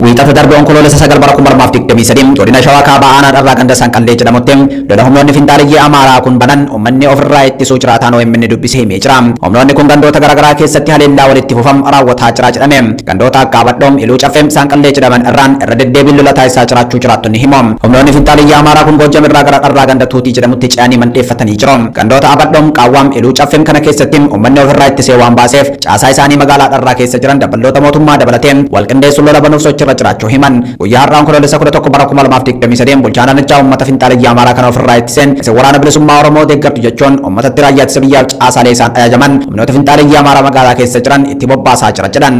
Wiixata darbe onkoloolessa sagal bara kuma lamaaf digdamii sadii godina shawaa kaabaa aanaa dharraa ganda sanqallee jedhamutti lola humnoonni finxaaliyyii amaaraa kun banan uummanni ofirraa ittisuu jiraataan OMN dubbisee himee jira. Humnoonni kun gandoota garaagaraa keessatti haleellaa walitti fufam raawwataa jira jedhame. Gandoota akka abadhoom iluu caffeem sanqallee jedhaman irraan irra deddeebiin lola taasisaa jiraachuu jiraattonni himu. Humnoonni finxaaliyyii amaaraa kun goojjam irraa gara dharraa ganda tuutii jedhamutti ce'anii mandheeffatanii jiru. Gandoota abadhoom qaawwaam iluu caffeem kana keessatti uummanni ofirraa ittisee waan baaseef caasaa isaanii magaalaa dharraa keessa jiran dabballoota mootummaa dabalatee walqindeessuun lola banuuf jiraachuu himan. Guyyaa har'aan onkoloolessa kudha tokko bara kuma lamaaf digdamii sadeen bulchaan aanichaa uummata finxaalayyaa amaaraa kana ofirraa ittiseen isin waraana bilisummaa oromoo deeggartu jechuun uummatatti raayyaa ittisa biyyaaf caasaalee isaan ajajaman humnoota finxaalayyaa amaaraa magaalaa keessa jiran itti bobbaasaa jira jedhan.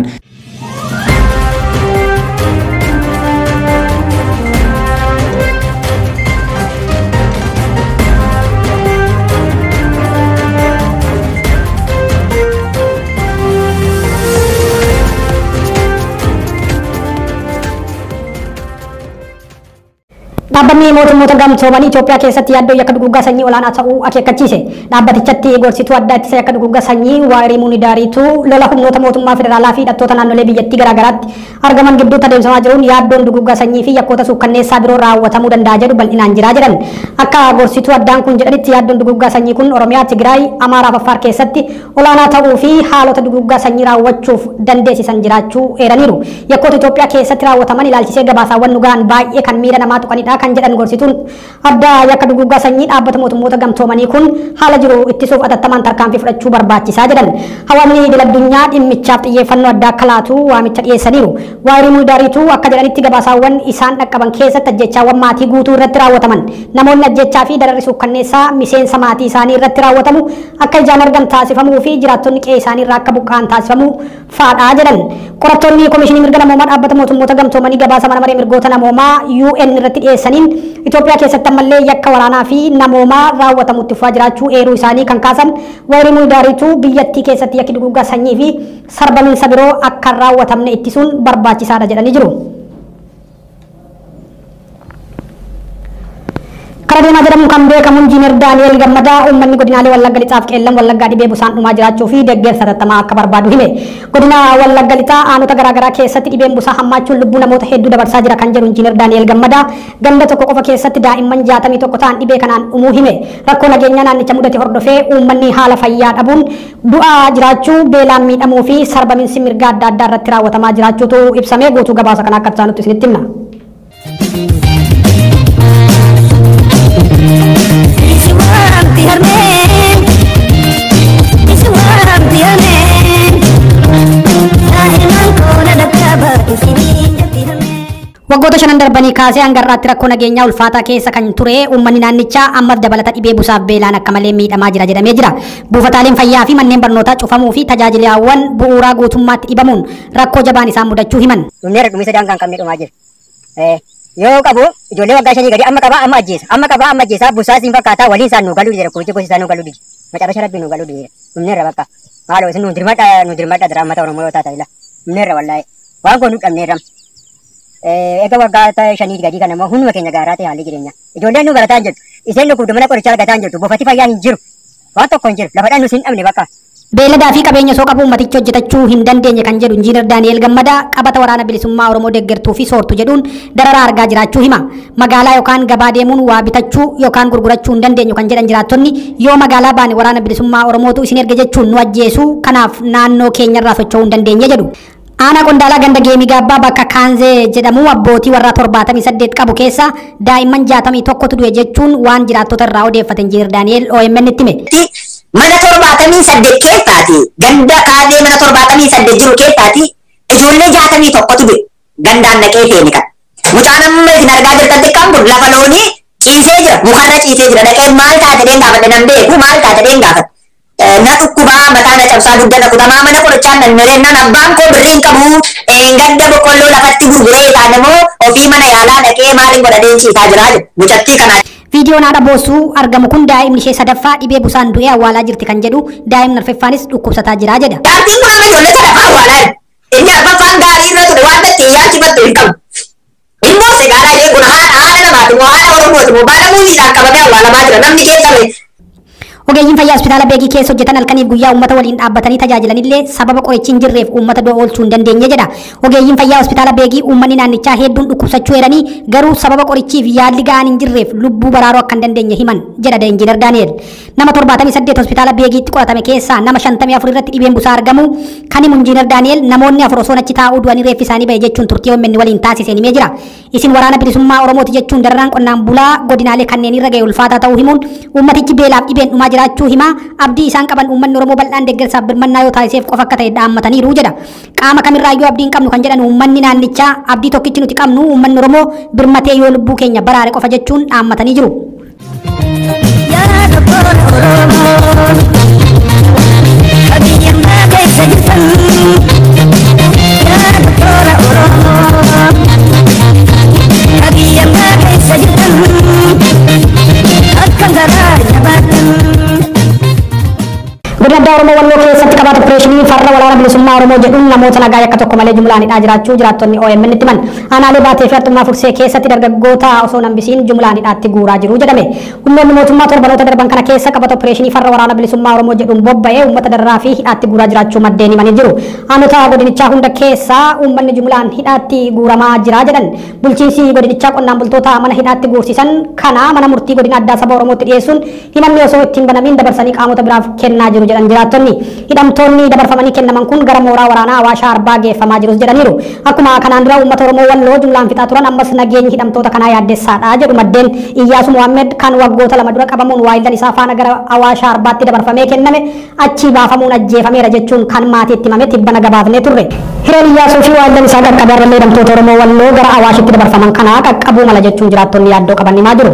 Dhaabbanni mootummoota gamtoomanii Itoophiyaa keessatti yaaddoo yakka duguuggaa sanyii olaanaa ta'uu akeekkachiise. Dhaabbatichatti gorsituu addaa ittisa yakka duguuggaa sanyii Waarii Muunidaariitu lola humnoota mootummaa federaalaa fi hidhattoota naannolee biyyattii garaagaraatti argaman gidduutti adeemsifamaa jiruun yaaddoon duguuggaa sanyii fi yakkoota suukkanneessaa biroo raawwatamuu danda'a jedhu bal'inaan jiraa jedhan. Akka gorsituu addaan kun jedhanitti yaaddoon duguuggaa sanyii kun Oromiyaa, Tigraay, Amaaraa fi Affaar keessatti olaanaa ta'uu fi haalota duguuggaa sanyii raawwachuuf dandeessisan jiraachuu eeraniiru. Yakkoota Itoophiyaa keessatti raawwataman ilaalchisee gabaasaawwan dhugaan baay'ee kan miira namaa tuqanidha kan jedhan gorsituun adda yakka duguuggaa sanyii dhaabbata mootummoota gamtoomanii kun haala jiru ittisuuf atattamaan tarkaanfii fudhachuu barbaachisaa jedhan. Hawaasni idil addunyaa dhimmichaaf xiyyeeffannoo addaa akka laatu waamicha dhiyeessaniiru. Waarii Muunidaariitu akka jedhanitti gabaasaawwan isaan dhaqqaban keessatti ajjechaawwan maatii guutuu irratti raawwataman. Namoonni ajjechaa fi dararri suukkanneessaa miseensa maatii isaanii irratti raawwatamu akka ijaan argan taasifamuu fi jiraattonni qe'ee isaanii irraa akka buqqa'an taasifamuu faadhaa jedhan. Qorattoonni Komishinii Mirga Namoomaa dhaabbata mootummoota gamtoomanii gabaasa mana maree mirgoota namoomaa UN irratti dhiyeessaniin Itoophiyaa keessatti ammallee yakka waraanaa fi namoomaa raawwatamutti fufaa jiraachuu eeruu isaanii kan kaasan Waarii Muunidaariitu biyyattii keessatti yakki duguuggaa sanyii fi sarbamiinsa biroo akka. Injiinar Daani'el Gammadaa uummanni godinaalee Wallagga Lixaaf qeellam Wallaggaa dhibee busaan dhumaa jiraachuu fi deeggarsa tattamaa akka barbaadu hime. Godina Wallagga Lixaa aanota garaagaraa keessatti dhibeen busaa hammaachuun lubbuu namoota hedduu dabarsaa jira kan jedhu Injiinar Daani'el Gammadaa ganda tokko qofa keessatti daa'imman jaatamii tokko ta'an dhibee kanaan dhumuu hime. Rakkoo nageenyaa naannicha mudate hordofee uummanni haala fayyaa dhabuun du'aa jiraachuu beelaan miidhamuu fi sarbamiinsi mirga adda addaa irratti raawwatamaa jiraachuutu ibsamee guutuu gabaasa kana akka isaanutti isinitti himna. Waggoota shanan darbanii kaasee hanga har'aatti rakkoo nageenyaa ulfaataa keessa kan ture uummanni naannichaa ammas dabalata dhibee busaaf beelaan akka malee miidhamaa jira jedhamee jira. Buufataaleen fayyaa fi manneen barnootaa cufamuu fi tajaajilawwan bu'uuraa guutummaatti dhibamuun rakkoo jabaan isaan mudachuu himan. Dhumneera dhumisa daangaan qabnee dhumaa jira. Yoo qabu ijoollee waggaa shanii gadi amma qabaa amma ajjeesa amma qabaa amma ajjeesa busaa siin fakkaataa waliin isaan nu galuu jira kuutii gosi isaan nu galuu didi. Macarasha rabbi nu galuu didi. Dhumneera bakka. Maaloo isin nu dirmadha nu dirmadha dira ammata Oromoo yoo taata ila. Dhumneera wallahi. Waan kun nu dhabneerra. Egaa waggaa shanii gadi kana hunduma keenya gaaraa ta'e haalli jireenya. Ijoolleen nu barataa jirtu. Isheen nu kuutu mana qorichaa argataa jirtu. Buufati fayyaa hin jiru. Waan tokko hin jiru. Lafadhaan nus hin dhabne bakka. Beeladaa fi qabeenya soo qabu ummatichi hojjetachuu hin dandeenye kan jedhu Injiinar Daani'el Gammadaa qabata waraana bilisummaa Oromoo deeggartuu fi soortu jedhuun dararaa argaa jiraachuu hima. Magaalaa yookaan gabaa deemuun waa bitachuu yookaan gurgurachuu hin dandeenyu kan jedhan jiraattonni yoo magaalaa baane waraana bilisummaa Oromootu isin erge jechuun nu ajjeesuu kanaaf naannoo keenyarraa socho'uu hin dandeenye jedhu. Aanaa Qondaalaa ganda geemii gaabbaa bakka Kaanzee jedhamu abbootii warraa torbaatamii saddeet qabu keessa daa'imman jaatamii tokkotu du'e jechuun waan jiraattota irraa odeeffate Injiinar Daani'el OMN itti hime. mana torbaatamii saddeet keessaati. Ganda kaanee mana torbaatamii saddeet jiru keessaati. Ijoollee jaatamii tokkotu du'e. Gandaan naqee feene kan. Mucaan amma isin argaa jirtan xiqqaan kun lafa loonii ciisee jira. Mukarra ciisee jira. Dhaqee maal taate dheen gaafadhe nan beeku? Maal taate dheen gaafadhe na dhukkubaa mataa na cabsaa dugda na kutamaa mana qorichaan nan mireennan abbaan koo birriin qabu gadda boqqolloo lafatti gurguree isaan immoo ofii mana yaalaa dhaqee maaliin godha deensiisaa jiraa jiru mucattii kanaa. Viidiyoon haadha boossuu argamu kun daa'imni ishee sadaffaa dhibee busaan du'ee awwaalaa jirti kan jedhu daa'imni arfaffaanis dhukkubsataa jira jedha. Daantiin kun amma ijoollee sadaffaa awwaalaa jiru. Inni arfaffaan gaarii irra ture waan datti yaachifattu hin qabu. Immoo sigaaraa ishee kun haadha haadha namaati moo haadha Oromooti moo baala muuziidhaan qabamee awwaalamaa jira namni keessa Ogeeyyiin fayyaa hospitaala beekii keessa hojjetan halkaniif guyyaa uummata waliin dhaabbatanii tajaajilanillee sababa qorichi hin jirreef uummata du'a oolchuu hin dandeenye jedha. Ogeeyyiin fayyaa hospitaala beekii uummanni naannichaa hedduun dhukkubsachuu eeranii garuu sababa qorichiif yaalli ga'aan hin jirreef lubbuu baraaruu akka hin dandeenye himan jedha Injiinar Daani'el. Nama 78 hospitaala beekiitti qoratame keessaa nama 54 irratti dhibeen busaa argamu kan himu Injiinar Daani'el namoonni afur osoon achi taa'uu du'anii reeffi isaanii ba'e jechuun turtii OMN waliin taasiseen himee jira. Isin waraana bilisummaa Oromooti jechuun dararaan qonnaan bulaa godinaalee kanneen irra ga'e ulfaataa ta'uu himuun uummatichi beelaaf dhibeen dhumaa jiraachuu himaa abdii isaan qaban uummanni Oromoo bal'aan deeggarsaaf birmannaa yoo taasiseef qofa akka ta'e dhaammataniiru jedha. Qaama kamirraayyuu abdii hin qabnu kan jedhan uummanni naannichaa abdii tokkichi nuti qabnu uummanni Oromoo birmatee yoo lubbuu keenya baraare qofa jechuun dhaammatanii jiru. Godina opereeshinii farra waraana bilisummaa Oromoo jedhuun namoota nagaa yakka tokko malee jumlaan hidhaa jiraachuu jiraattonni OMN itti himan. Aanaalee baatee fi haxxummaa fursee keessatti dargaggoota osoo hambisiin jumlaan hidhaatti guuraa jiru jedhame. Humnoonni mootummaa torbanoota darban kana keessa qabata opereeshinii farra waraana bilisummaa Oromoo jedhuun bobba'ee uummata darraa fi hidhaatti guuraa jiraachuu maddeen himanii jiru. Aanota godinichaa hunda keessaa uummanni jumlaan hidhaatti guuramaa jira jedhan. Bulchiinsi godinichaa qonnaan bultoota mana hidhaatti guursisan kana mana murtii godina addaa saba Oromootti dhiyeessuun himanni osoo ittiin banamiin dabarsanii qaamota biraaf kennaa jiru jedhan jiraattonni. Hidhamtoonni dabarfamanii kennaman kun gara mooraa waraanaa Awaashaa Arbaa geeffamaa jirus jedhaniiru. Akkuma kanaan dura uummata Oromoo Walloo jumlaan fixaa turan ammas nageenyi hidhamtoota kanaa yaaddessaadha jedhu maddeen Iyyaasu Muhammed kan waggoota lama dura qabamuun waayillan isaa faana gara Awaashaa Arbaatti dabarfamee kenname achii baafamuun ajjeefameera jechuun kan maatiitti himame tibbana gabaafnee turre. Hireen Iyyaasuu fi waayillan isaa qaqqabarrallee hidhamtoota Oromoo Walloo gara Awaashitti dabarfaman kanaa qaqqabuu mala jechuun jiraattonni yaaddoo qaban himaa jiru.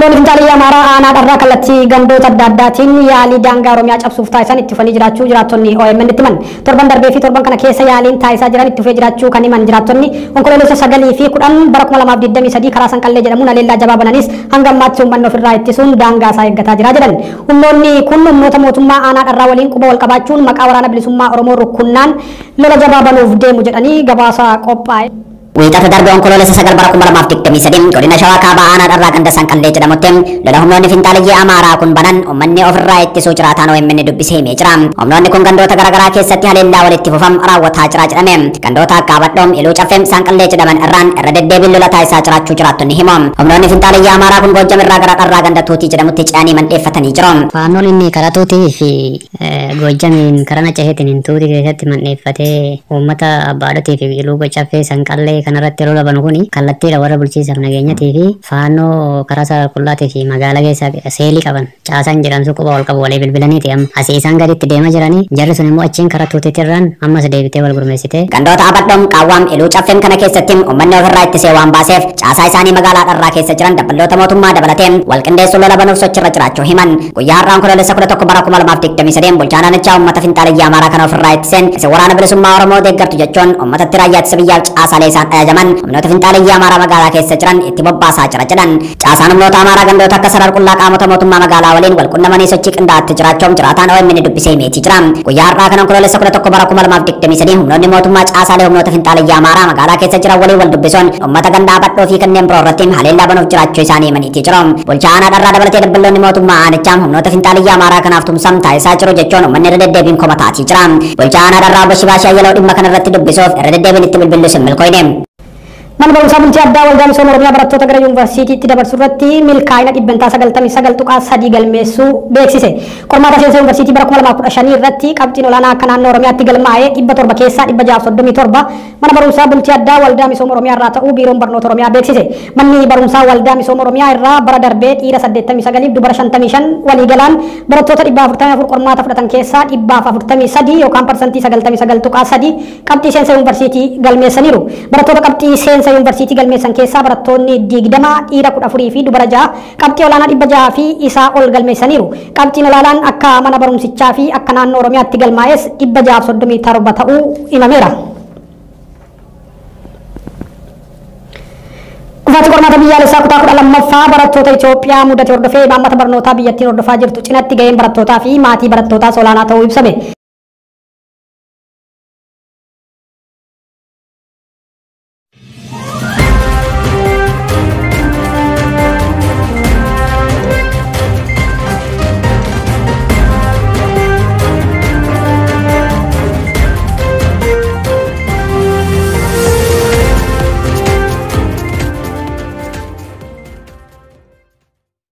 Humnoonni fincaalii Amaaraa aanaa dharraa kallattii gandoota adda addaatiin yaalii daangaa Oromiyaa cabsuuf taasisan itti fufanii jiraachuu jiraattonni OMN itti himan. Torban darbee fi torban kana keessa yaaliin taasisaa jiran itti fufee jiraachuu kan himan jiraattonni onkoloolessa sagalii fi kudhan bara kuma lamaaf digdamii sadii karaa sanqallee jedhamuun aleellaa jabaa bananis hanga ammaatti uummanni ofirraa ittisuun daangaa isaa eeggataa jira jedhan. Humnoonni kun humnoota mootummaa aanaa dharraa waliin quba wal qabaachuun maqaa waraana bilisummaa Oromoo rukkunnaan lola jabaa banuuf deemu jedhanii gabaasa qophaa'e. Wiixata darbe onkoloolessa sagal bara kuma lamaaf digdamii sadii godina shawaa kaabaa aanaa dharraa ganda sanqallee jedhamutti lola humnoonni finxaaliyyee amaaraa kun banan uummanni ofirraa ittisuu jiraataan OMN dubbisee himee jira. Humnoonni kun gandoota garaagaraa keessatti haleellaa walitti fufam raawwataa jira jedhame. Gandoota akka abadhoom iluu caffeem sanqallee jedhaman irraan irra deddeebiin lola taasisaa jiraachuu jiraattonni himu. Humnoonni finxaaliyyee amaaraa kun goojjam irraa gara dharraa ganda tuutii jedhamutti ce'anii mandheeffatanii jiru. Faannoon inni karaa tuutii fi goojjamiin karaa nacaheetiin tuutii keessatti mandheeffatee uummata abbaadotii fi iluu caffee sanqallee kanarratti lola banu kuni kallattiidha warra bulchiisaaf nageenyatii fi faannoo karaa saraqullaatii fi magaalaa keessa seelii qaban caasaan jedhamsu quba wal qabu walii bilbilaniiti amma asii isaan gaditti deema jiranii jarri sun immoo achiin karaa tuutiitirraan ammas deebitee wal gurmeessite. Gandoota abadhoom qaawwaam iluu caffeem kana keessatti uummanni ofirraa ittisee waan baaseef caasaa isaanii magaalaa dharraa keessa jiran dabballoota mootummaa dabalatee wal qindeessuu lola banuuf sochirra jiraachuu himan guyyaa har'aa onkoloolessa kudha tokko bara kuma lamaaf digdamii sadeen bulchaan aanichaa uummata finxaaliyyaa amaaraa kana ofirraa ittiseen isin waraana bilisummaa oromoo deeggartu jechuun uummatatti raayyaa ittisa biyyaaf caasaalee isaan ajajaman humnoota finxaaliyyaa amaaraa magaalaa keessa jiran itti bobbaasaa jira jedhan caasaan humnoota amaaraa gandoota akka sarar qullaa qaamota mootummaa magaalaa waliin wal qunnamanii sochii qindaa'atti jiraachuun jiraataan OMN dubbisee meetii jira guyyaa har'aa kan onkoloolessa kudha tokko bara kuma lamaaf digdamii sadii humnoonni mootummaa caasaalee humnoota finxaaliyyaa amaaraa magaalaa keessa jiran waliin wal dubbisuun uummata gandaa badhoo fi kanneen biroo irratti haleellaa banuuf jiraachuu isaanii himaniitii jiru bulchaa aanaa dharraa dabalatee dabballoonni mootummaa aanichaa humnoota finxaaliyyaa amaaraa kanaaf tumsam taasisaa jiru jechuun uummanni irra deddeebiin komataatii jira bulchaa aanaa dharraa obbo Shibaashii Ayyaloo dhimma kanarratti dubbisuuf irra deddeebiin itti bilbillu sin Mana barumsaa bultii addaa waldaa misooma Oromiyaa barattoota gara yuunivarsiitiitti dabarsuu irratti milkaa'ina dhibbantaa sagaltamii sagal tuqaa sadii galmeessuu beeksise. Qormaata seensa yuunivarsiitii bara kuma lamaaf kudha shanii irratti qabxiin olaanaa akka naannoo Oromiyaatti galmaa'ee dhibba torba keessaa dhibba jaaf soddomii torba mana barumsaa bultii addaa waldaa misooma Oromiyaa irraa ta'uu biiroon barnoota Oromiyaa beeksise. Manni barumsaa waldaa misooma Oromiyaa irraa bara darbee dhiira saddeettamii sagaliif dubara shantamii shan waliigalaan barattoota dhibba afurtamii afur qormaata fudhatan keessaa dhibbaaf afurtamii sadii yookaan parsantii sagaltamii sagal tuqaa sadii qabxii seensa yuunivarsiitii galmeessaniiru. Barattoota qabxii seensa yuunivarsiitii galmeessan keessaa barattoonni digdama dhiira kudha afurii fi dubara jaha qabxii olaanaa fi isaa ol galmeessaniiru. Qabxiin olaanaan akka mana barumsichaa fi akka naannoo Oromiyaatti galmaa'es dhibba jahaaf soddomii torba ta'uu himameera. Kufaatii qormaata biyyaalessaa kutaa kudha lammaffaa barattoota Itoophiyaa mudate hordofee imaammata barnootaa biyyattiin hordofaa jirtu cinatti gaheen barattootaa fi maatii barattootaas olaanaa ta'uu ibsame.